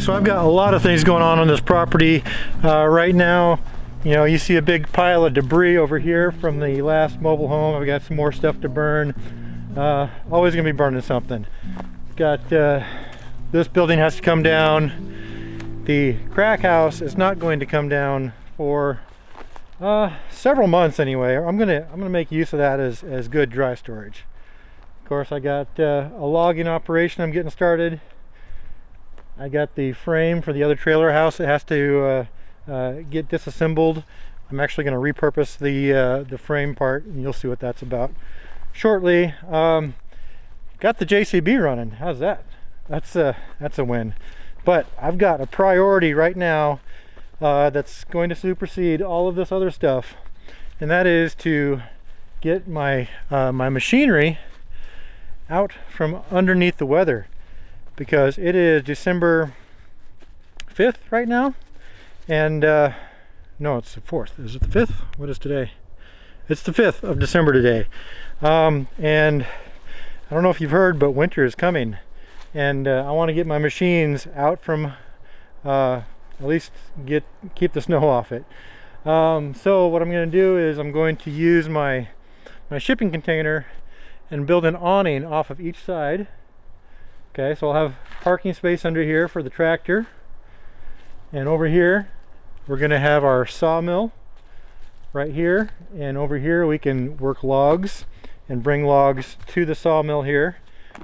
So I've got a lot of things going on on this property uh, right now. You know, you see a big pile of debris over here from the last mobile home. I've got some more stuff to burn. Uh, always gonna be burning something. Got uh, this building has to come down. The crack house is not going to come down for uh, several months anyway. I'm gonna I'm gonna make use of that as as good dry storage. Of course, I got uh, a logging operation. I'm getting started. I got the frame for the other trailer house. It has to uh, uh, get disassembled. I'm actually going to repurpose the uh, the frame part, and you'll see what that's about shortly. Um, got the JCB running. How's that? That's a that's a win. But I've got a priority right now uh, that's going to supersede all of this other stuff, and that is to get my uh, my machinery out from underneath the weather because it is December 5th right now and uh, no, it's the 4th. Is it the 5th? What is today? It's the 5th of December today. Um, and I don't know if you've heard, but winter is coming. And uh, I want to get my machines out from, uh, at least get keep the snow off it. Um, so what I'm going to do is I'm going to use my, my shipping container and build an awning off of each side. Okay, so I'll have parking space under here for the tractor. And over here, we're going to have our sawmill right here. And over here, we can work logs and bring logs to the sawmill here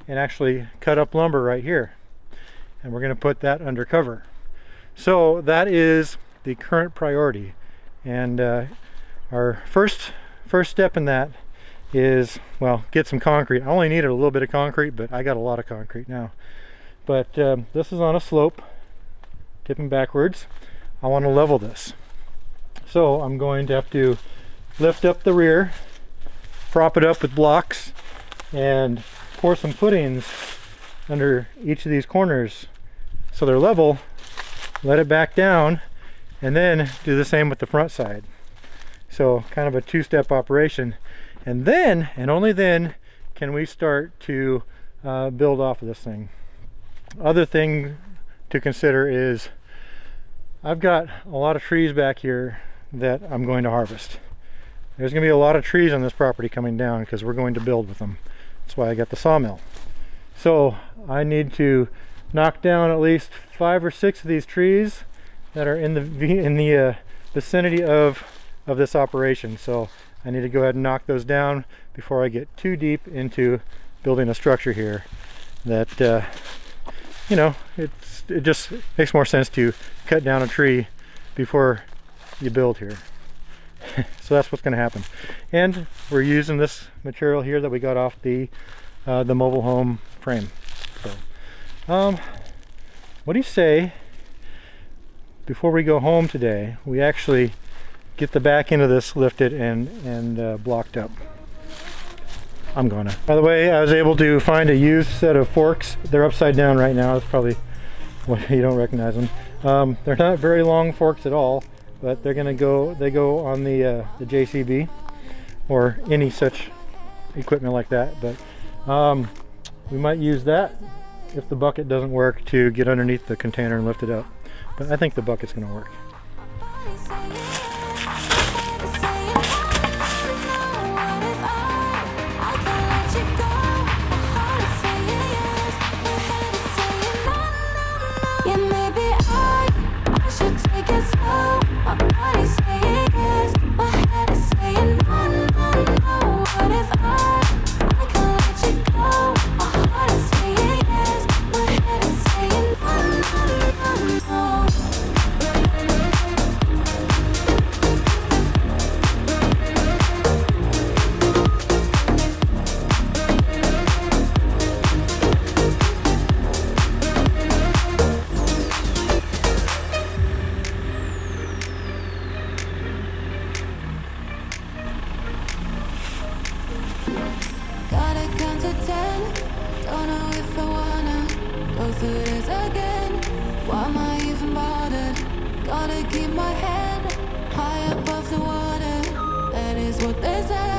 and actually cut up lumber right here. And we're going to put that under cover. So that is the current priority. And uh, our first first step in that is, well, get some concrete. I only needed a little bit of concrete, but I got a lot of concrete now. But um, this is on a slope tipping backwards. I want to level this. So I'm going to have to lift up the rear, prop it up with blocks, and pour some footings under each of these corners so they're level, let it back down, and then do the same with the front side. So kind of a two-step operation. And then, and only then, can we start to uh, build off of this thing. Other thing to consider is I've got a lot of trees back here that I'm going to harvest. There's going to be a lot of trees on this property coming down because we're going to build with them. That's why I got the sawmill. So I need to knock down at least five or six of these trees that are in the in the uh, vicinity of of this operation. So I need to go ahead and knock those down before I get too deep into building a structure here that uh, you know, it's it just makes more sense to cut down a tree before you build here. so that's what's going to happen. And we're using this material here that we got off the uh, the mobile home frame. So, um, what do you say before we go home today? We actually get the back end of this lifted and and uh, blocked up. I'm gonna. By the way, I was able to find a used set of forks. They're upside down right now. It's probably what you don't recognize them. Um, they're not very long forks at all, but they're gonna go. They go on the uh, the JCB or any such equipment like that. But um, we might use that if the bucket doesn't work to get underneath the container and lift it up. But I think the bucket's gonna work. again. Why am I even bothered? Gotta keep my head high above the water. That is what they said.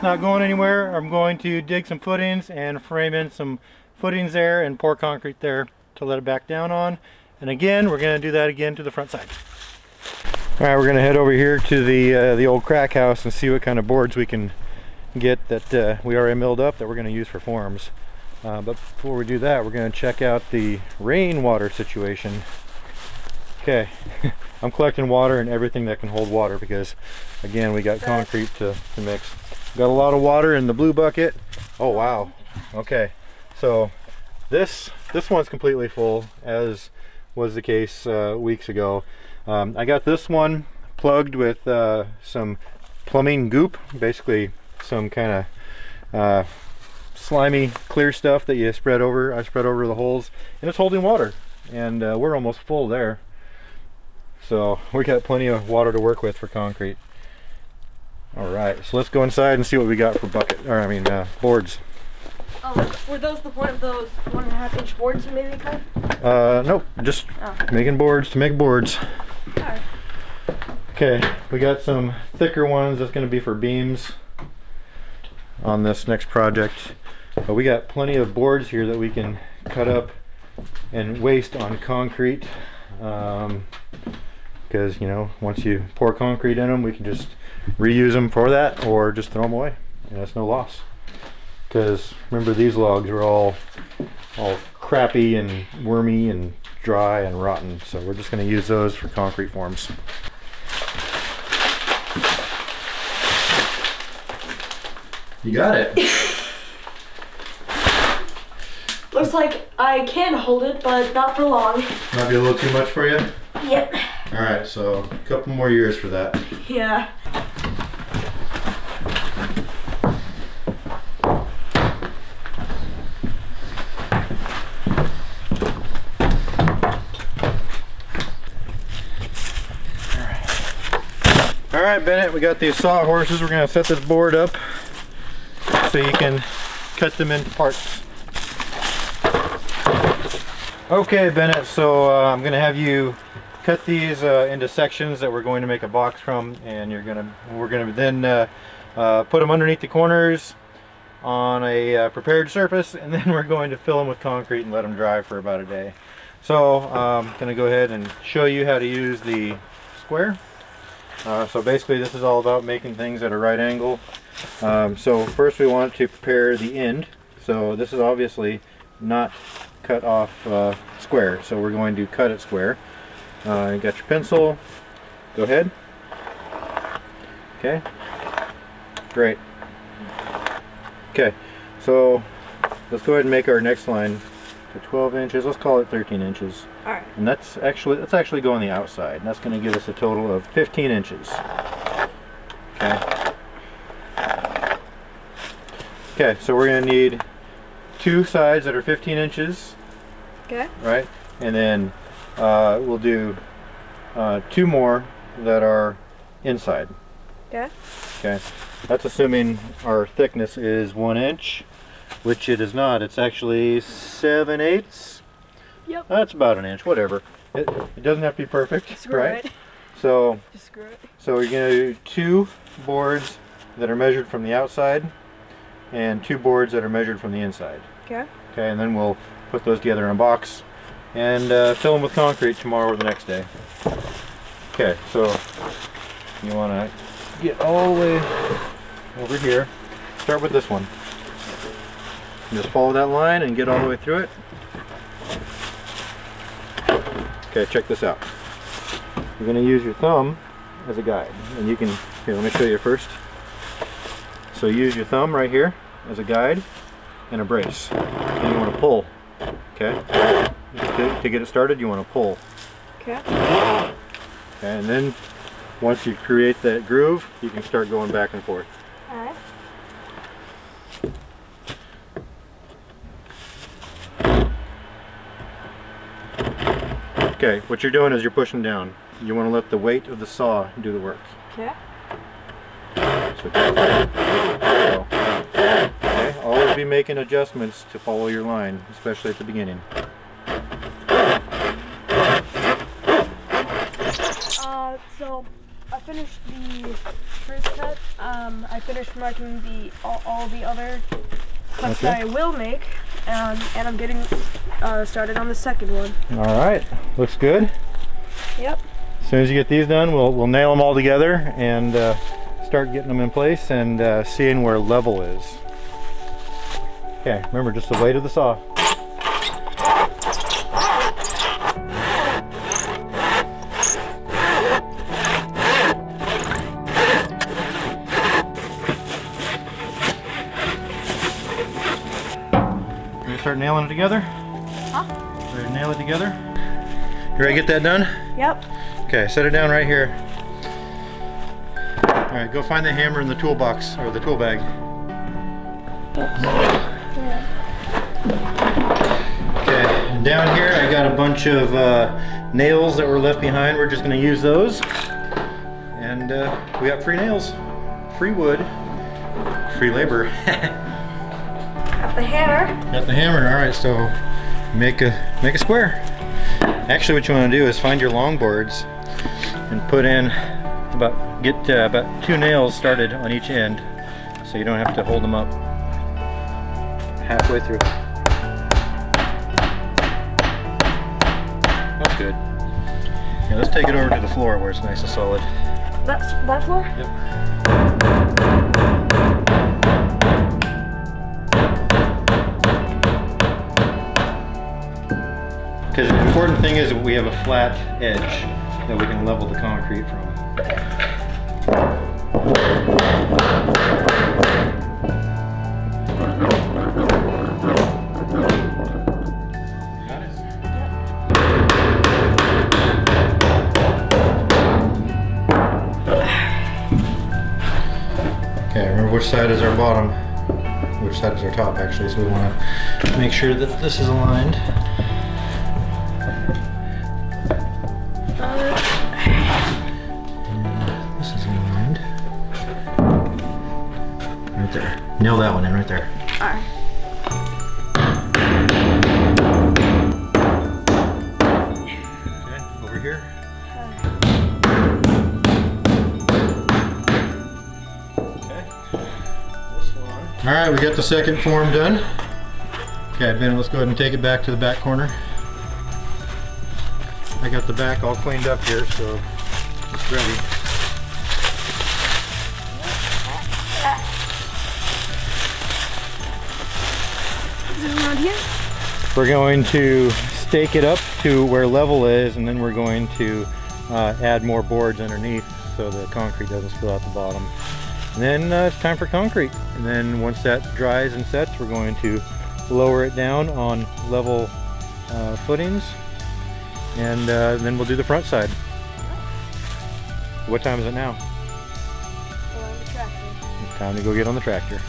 It's not going anywhere. I'm going to dig some footings and frame in some footings there and pour concrete there to let it back down on. And again, we're going to do that again to the front side. All right, we're going to head over here to the uh, the old crack house and see what kind of boards we can get that uh, we already milled up that we're going to use for forms. Uh, but before we do that, we're going to check out the rainwater situation. Okay, I'm collecting water and everything that can hold water because, again, we got concrete to, to mix. Got a lot of water in the blue bucket. Oh wow. Okay, so this this one's completely full, as was the case uh, weeks ago. Um, I got this one plugged with uh, some plumbing goop, basically some kind of uh, slimy clear stuff that you spread over. I spread over the holes, and it's holding water. And uh, we're almost full there. So we got plenty of water to work with for concrete. All right, so let's go inside and see what we got for bucket, or I mean uh, boards. Oh, were those the one of those one and a half inch boards you made me cut? Uh, nope, just Oh. making boards to make boards. Okay, we got some thicker ones. That's going to be for beams on this next project. But we got plenty of boards here that we can cut up and waste on concrete. Um, because you know, once you pour concrete in them, we can just reuse them for that, or just throw them away. And that's no loss. Because remember, these logs are all all crappy and wormy and dry and rotten. So we're just going to use those for concrete forms. You got it. Looks like I can hold it, but not for long. Might be a little too much for you. Yep. All right, so a couple more years for that. Yeah. Right, Bennett, we got these sawhorses. We're gonna set this board up so you can cut them into parts. Okay, Bennett, so uh, I'm gonna have you cut these uh, into sections that we're going to make a box from, and you're gonna we're gonna then uh, uh, put them underneath the corners on a uh, prepared surface, and then we're going to fill them with concrete and let them dry for about a day. So I'm um, gonna go ahead and show you how to use the square. Uh, so basically this is all about making things at a right angle. Um, so first we want to prepare the end. So this is obviously not cut off uh, square. So we're going to cut it square. Uh, you got your pencil. Go ahead. Okay. Great. Okay. So let's go ahead and make our next line to 12 inches. Let's call it 13 inches. Alright. And that's actually that's actually go on the outside. And that's going to give us a total of 15 inches. Okay. Okay, so we're going to need two sides that are 15 inches, Okay. right? And then uh, we'll do uh, two more that are inside. Okay. Okay. That's assuming our thickness is one inch, which it is not. It's actually seven eighths. Yep. That's about an inch, whatever. It, it doesn't have to be perfect, Screw right? it. So, Just screw it. so you're gonna do two boards that are measured from the outside, and two boards that are measured from the inside. Okay. Okay, and then we'll put those together in a box and uh, fill them with concrete tomorrow or the next day. Okay, so you want to get all the way over here. Start with this one. Just follow that line and get all the way through it. Okay, check this out. You're going to use your thumb as a guide. And you can, here, let me show you first. So use your thumb right here as a guide and a brace. And you want to pull, okay? To, to get it started, you want to pull. Okay. Okay, and then once you create that groove, you can start going back and forth. Okay, what you're doing is you're pushing down. You want to let the weight of the saw do the work. Okay. So, so, okay, always be making adjustments to follow your line, especially at the beginning. Uh, so I finished the first cut. Um, I finished marking the all, all the other cuts that I will make, um, and I'm getting uh, started on the second one. All right, looks good. Yep. As soon as you get these done, we'll, we'll nail them all together and uh, start getting them in place and uh, seeing where level is. Okay, remember just the weight of the saw. Start nailing it together? Huh? Ready to nail it together? You ready to get that done? Yep. Okay, set it down right here. All right, go find the hammer in the toolbox or the tool bag. Okay, and down here I got a bunch of uh, nails that were left behind. We're just going to use those. And uh, we got free nails, free wood, free labor. Got the hammer. Got the hammer. All right, so make a make a square. Actually, what you want to do is find your long boards and put in about get uh, about two nails started on each end, so you don't have to hold them up halfway through. That's good. Yeah, let's take it over to the floor where it's nice and solid. That's that floor. Yep. Thing is we have a flat edge that we can level the concrete from. Okay, remember which side is our bottom, which side is our top actually, so we want to make sure that this is aligned. That one in right there. All right. Over here. Okay. This one. All right. we got the second form done. Okay, Ben, let's go ahead and take it back to the back corner. I got the back all cleaned up here, so it's ready. We're going to stake it up to where level is, and then we're going to uh, add more boards underneath so the concrete doesn't spill out the bottom. And then uh, it's time for concrete. And then once that dries and sets, we're going to lower it down on level uh, footings, and uh, then we'll do the front side. What time is it now? Go on the tractor. It's time to go get on the tractor.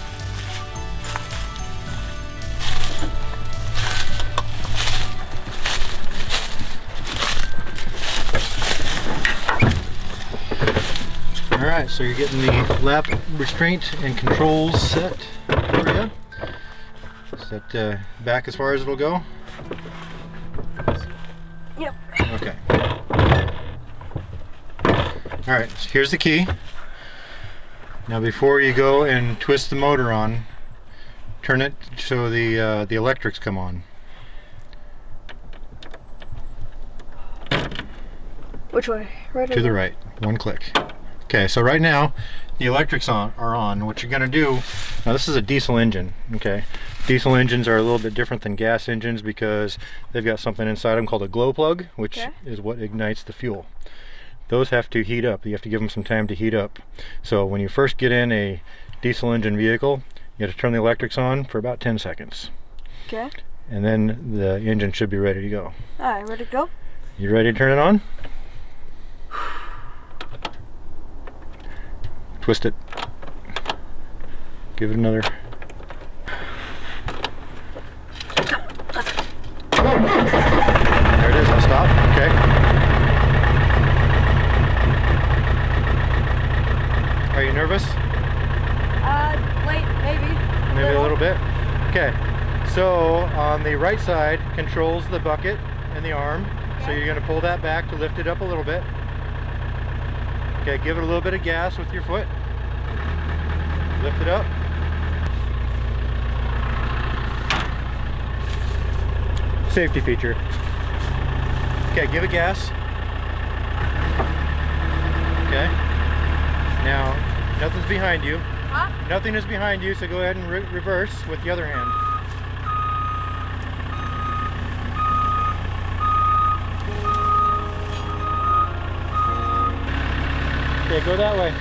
All right, so you're getting the lap restraint and controls set for you. Set uh, back as far as it'll go. Yep. Okay. All right, so here's the key. Now before you go and twist the motor on, turn it so the uh, the electrics come on. Which way? Right or To the right, one click. Okay, so right now the electrics on are on. What you're gonna do, now this is a diesel engine, okay? Diesel engines are a little bit different than gas engines because they've got something inside them called a glow plug, which Okay. is what ignites the fuel. those have to heat up. You have to give them some time to heat up. So when you first get in a diesel engine vehicle, you have to turn the electrics on for about 10 seconds. Okay. And then the engine should be ready to go. Alright, ready to go? You ready to turn it on? Twist it. Give it another. There it is. I'll stop. Okay. Are you nervous? Uh, late, maybe. Maybe a little bit. Okay. So on the right side controls the bucket and the arm. So you're going to pull that back to lift it up a little bit. Okay, give it a little bit of gas with your foot. Lift it up. Safety feature. Okay, give it gas. Okay. Now, nothing's behind you. Huh? Nothing is behind you, so go ahead and re reverse with the other hand. Okay, go that way.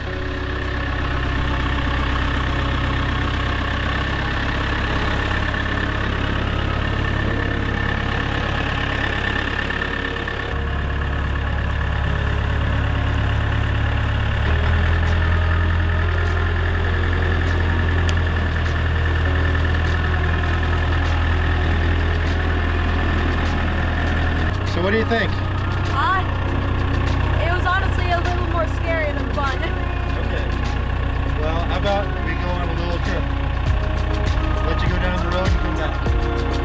So what do you think? A little more scary than fun. Okay. Well, how about we go on a little trip? Let you go down the road and come back.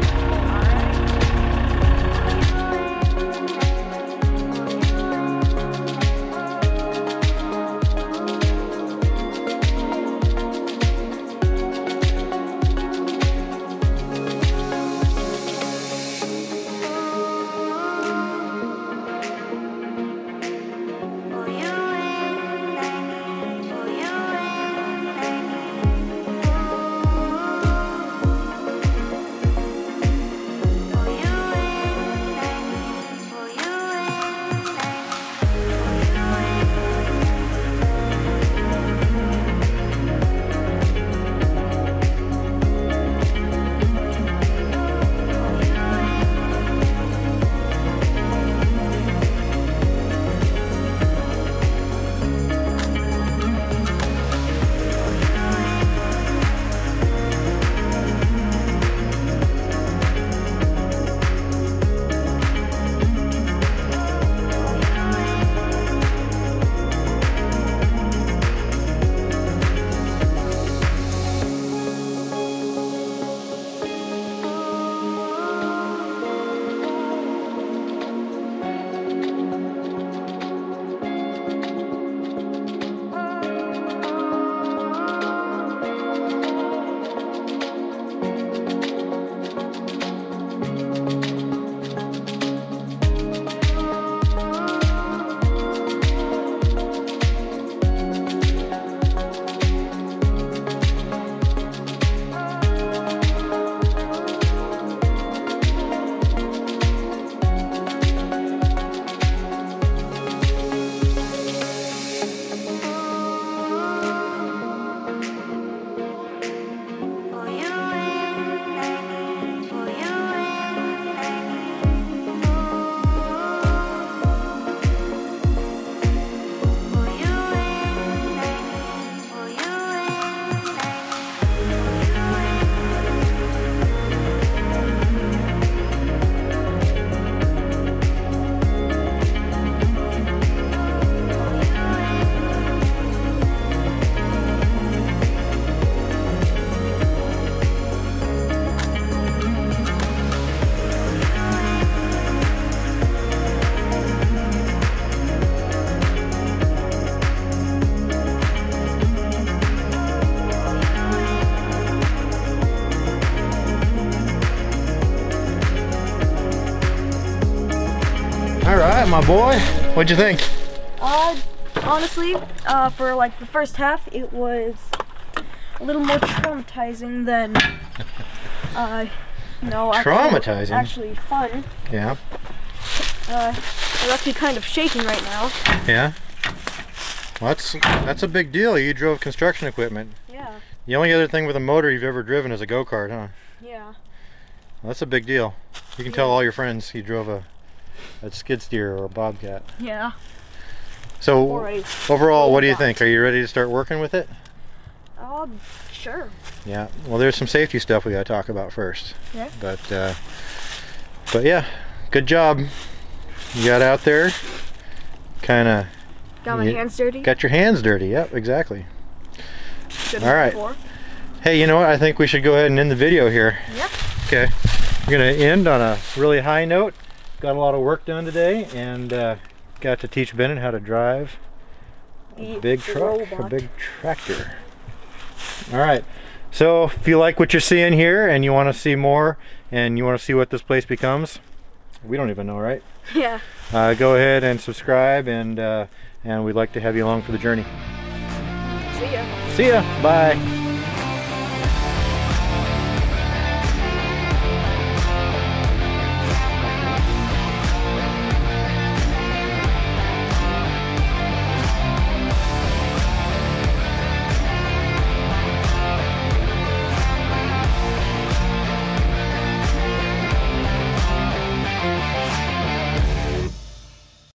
Boy. What'd you think? Uh, honestly, uh, for like the first half, it was a little more traumatizing than, uh, no, actually- Traumatizing? Actually, fun. Yeah. Uh, I'm actually kind of shaking right now. Yeah. Well, that's that's a big deal. You drove construction equipment. Yeah. The only other thing with a motor you've ever driven is a go kart, huh? Yeah. Well, that's a big deal. You can tell all your friends you drove a, a skid steer or a bobcat. Yeah. So overall, what do you think? Are you ready to start working with it? um, sure. Yeah. Well, there's some safety stuff we got to talk about first. Okay. But uh, but yeah, good job. You got out there, kind of Got my hands dirty. got your hands dirty. Yep, exactly. Good all right. before. Hey, you know what? I think we should go ahead and end the video here. Yep. Okay. We're gonna end on a really high note. Got a lot of work done today, and uh, got to teach Bennett how to drive a big truck, a big tractor. All right. So if you like what you're seeing here, and you want to see more, and you want to see what this place becomes, we don't even know, right? Yeah. Uh, go ahead and subscribe, and uh, and we'd like to have you along for the journey. See ya. See ya. Bye.